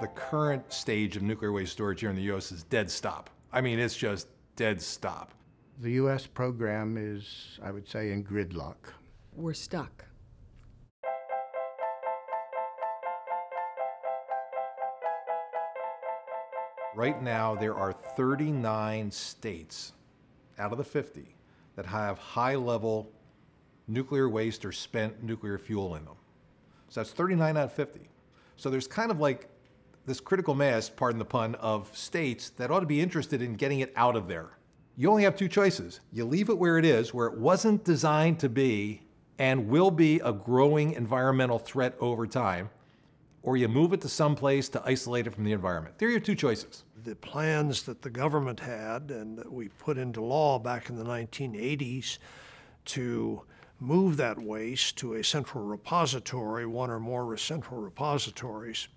The current stage of nuclear waste storage here in the U.S. is dead stop. I mean, it's just dead stop. The U.S. program is, I would say, in gridlock. We're stuck. Right now, there are 39 states out of the 50 that have high level nuclear waste or spent nuclear fuel in them. So that's 39 out of 50. So there's kind of like this critical mass, pardon the pun, of states that ought to be interested in getting it out of there. You only have two choices. You leave it where it is, where it wasn't designed to be and will be a growing environmental threat over time, or you move it to some place to isolate it from the environment. There are your two choices. The plans that the government had and that we put into law back in the 1980s to move that waste to a central repository, one or more central repositories,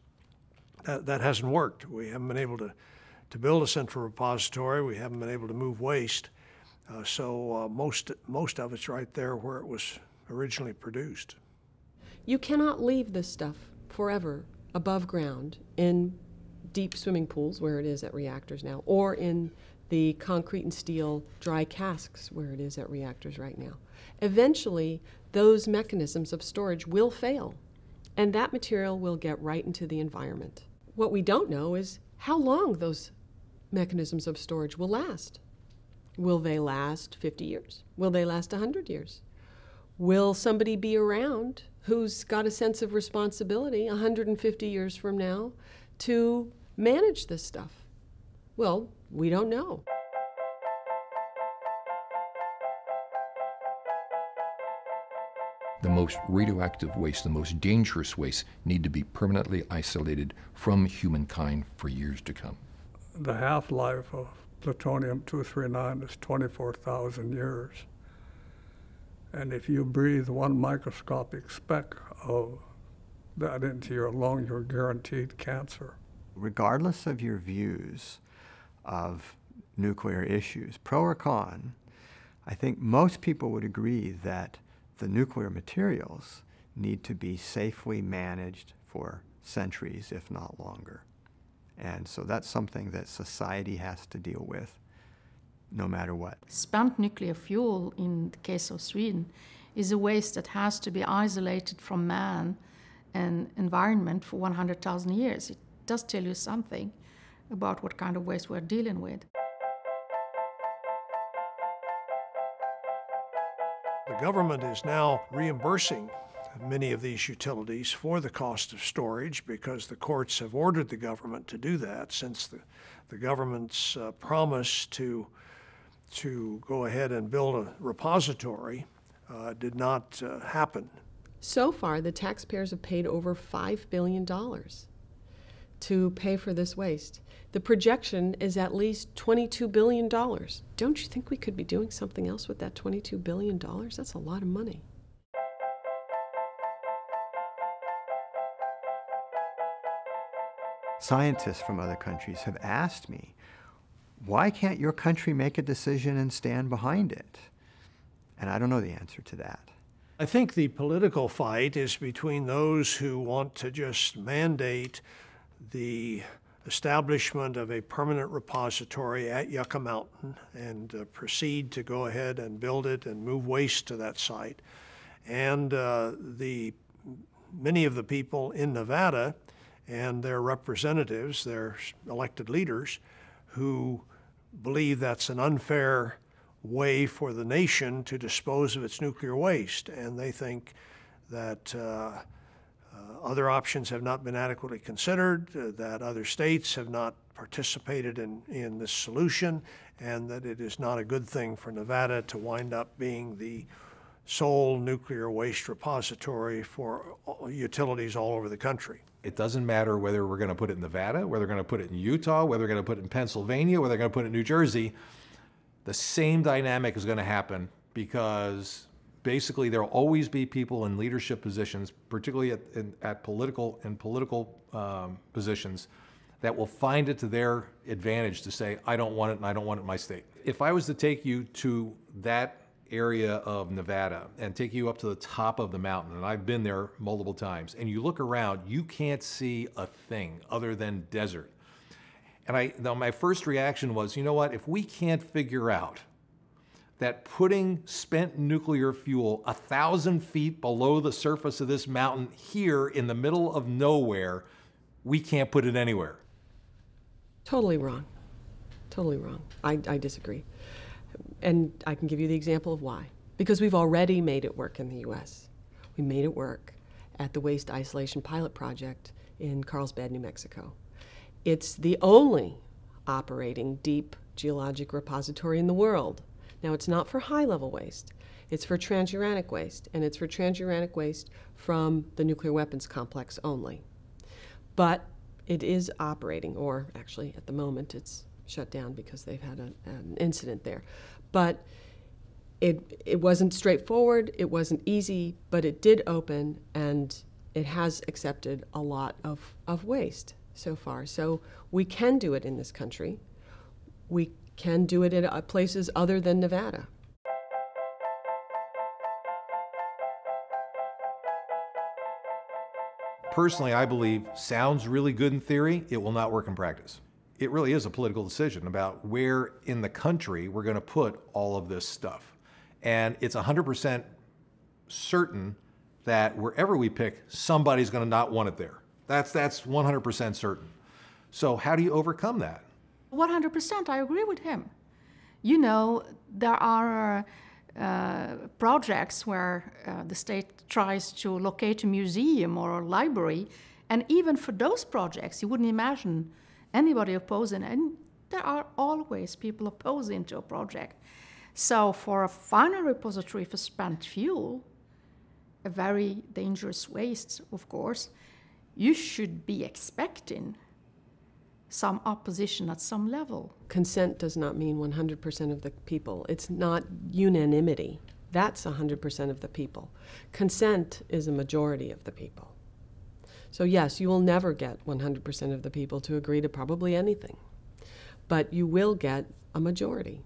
that, that hasn't worked. We haven't been able to, to build a central repository. We haven't been able to move waste. Uh, so uh, most, most of it's right there where it was originally produced. You cannot leave this stuff forever above ground in deep swimming pools where it is at reactors now, or in the concrete and steel dry casks where it is at reactors right now. Eventually, those mechanisms of storage will fail, and that material will get right into the environment. What we don't know is how long those mechanisms of storage will last. Will they last 50 years? Will they last 100 years? Will somebody be around who's got a sense of responsibility 150 years from now to manage this stuff? Well, we don't know. The most radioactive waste, the most dangerous waste, need to be permanently isolated from humankind for years to come. The half life of plutonium 239 is 24,000 years. And if you breathe one microscopic speck of that into your lung, you're guaranteed cancer. Regardless of your views of nuclear issues, pro or con, I think most people would agree that the nuclear materials need to be safely managed for centuries, if not longer. And so that's something that society has to deal with no matter what. Spent nuclear fuel, in the case of Sweden, is a waste that has to be isolated from man and environment for 100,000 years. It does tell you something about what kind of waste we're dealing with. The government is now reimbursing many of these utilities for the cost of storage because the courts have ordered the government to do that since the, the government's uh, promise to to go ahead and build a repository uh, did not uh, happen. So far, the taxpayers have paid over $5 billion to pay for this waste. The projection is at least $22 billion. Don't you think we could be doing something else with that $22 billion? That's a lot of money. Scientists from other countries have asked me, why can't your country make a decision and stand behind it? And I don't know the answer to that. I think the political fight is between those who want to just mandate the establishment of a permanent repository at Yucca Mountain and uh, proceed to go ahead and build it and move waste to that site. And uh, the many of the people in Nevada and their representatives, their elected leaders, who believe that's an unfair way for the nation to dispose of its nuclear waste, and they think that uh, uh, other options have not been adequately considered, uh, that other states have not participated in, in this solution, and that it is not a good thing for Nevada to wind up being the sole nuclear waste repository for utilities all over the country. It doesn't matter whether we're going to put it in Nevada, whether we're going to put it in Utah, whether we're going to put it in Pennsylvania, whether we're going to put it in New Jersey. The same dynamic is going to happen because basically there will always be people in leadership positions, particularly at, in, at political and political um, positions, that will find it to their advantage to say, I don't want it and I don't want it in my state. If I was to take you to that area of Nevada and take you up to the top of the mountain, and I've been there multiple times, and you look around, you can't see a thing other than desert. And I, now my first reaction was, you know what, if we can't figure out that putting spent nuclear fuel a thousand feet below the surface of this mountain here in the middle of nowhere, we can't put it anywhere. Totally wrong. Totally wrong. I, I disagree. And I can give you the example of why. Because we've already made it work in the US. We made it work at the Waste Isolation Pilot Project in Carlsbad, New Mexico. It's the only operating deep geologic repository in the world. Now, it's not for high level waste, it's for transuranic waste, and it's for transuranic waste from the nuclear weapons complex only. But it is operating, or actually at the moment it's shut down because they've had a, an incident there. But it, it wasn't straightforward, it wasn't easy, but it did open and it has accepted a lot of, of waste so far. So we can do it in this country. We can do it at uh, places other than Nevada. Personally, I believe sounds really good in theory, it will not work in practice. It really is a political decision about where in the country we're going to put all of this stuff. And it's 100% certain that wherever we pick, somebody's going to not want it there. That's, that's 100% certain. So, how do you overcome that? 100%, I agree with him. You know, there are uh, projects where uh, the state tries to locate a museum or a library, and even for those projects, you wouldn't imagine anybody opposing, and there are always people opposing to a project. So, for a final repository for spent fuel, a very dangerous waste, of course, you should be expecting some opposition at some level. Consent does not mean 100% of the people. It's not unanimity. That's 100% of the people. Consent is a majority of the people. So, yes, you will never get 100% of the people to agree to probably anything, but you will get a majority.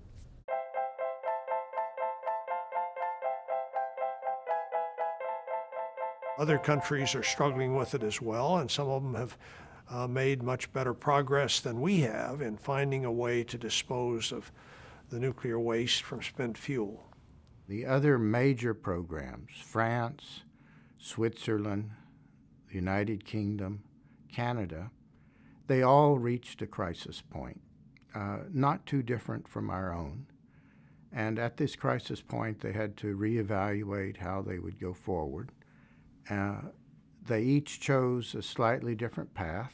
Other countries are struggling with it as well, and some of them have uh, made much better progress than we have in finding a way to dispose of the nuclear waste from spent fuel. The other major programs, France, Switzerland, the United Kingdom, Canada, they all reached a crisis point, uh, not too different from our own. And at this crisis point, they had to reevaluate how they would go forward. Uh, they each chose a slightly different path.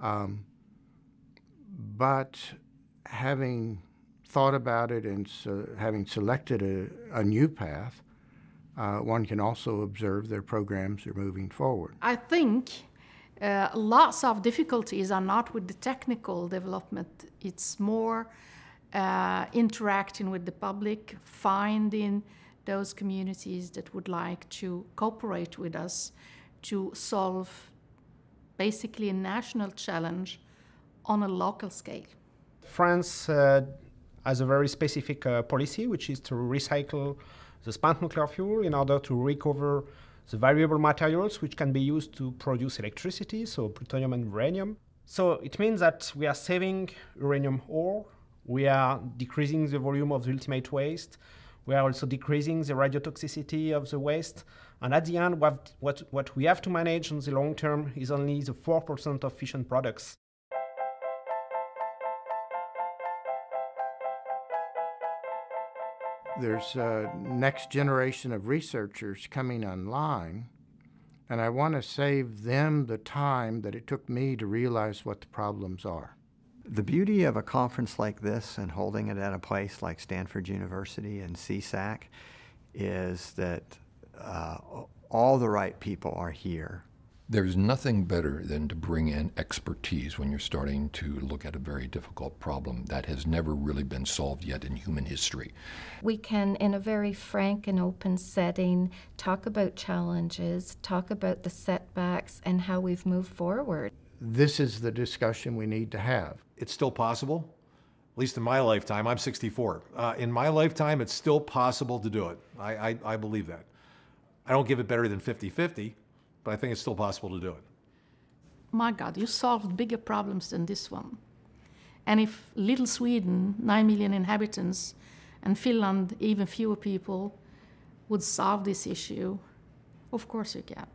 Um, but having thought about it and so having selected a, a new path, uh, one can also observe their programs are moving forward. I think uh, lots of difficulties are not with the technical development. It's more uh, interacting with the public, finding those communities that would like to cooperate with us to solve basically a national challenge on a local scale. France uh, has a very specific uh, policy, which is to recycle the spent nuclear fuel in order to recover the valuable materials which can be used to produce electricity, so plutonium and uranium. So it means that we are saving uranium ore, we are decreasing the volume of the ultimate waste, we are also decreasing the radiotoxicity of the waste. And at the end, what, what, what we have to manage in the long term is only the 4% of fission products. There's a next generation of researchers coming online, and I want to save them the time that it took me to realize what the problems are. The beauty of a conference like this and holding it at a place like Stanford University and CISAC is that uh, all the right people are here. There's nothing better than to bring in expertise when you're starting to look at a very difficult problem that has never really been solved yet in human history. We can, in a very frank and open setting, talk about challenges, talk about the setbacks, and how we've moved forward this is the discussion we need to have. It's still possible, At least in my lifetime, I'm 64. Uh, in my lifetime, it's still possible to do it. I, I, I believe that. I don't give it better than 50 50, but I think it's still possible to do it. My God, you solved bigger problems than this one. And if little Sweden, 9 million inhabitants, and Finland, even fewer people, would solve this issue, of course you can.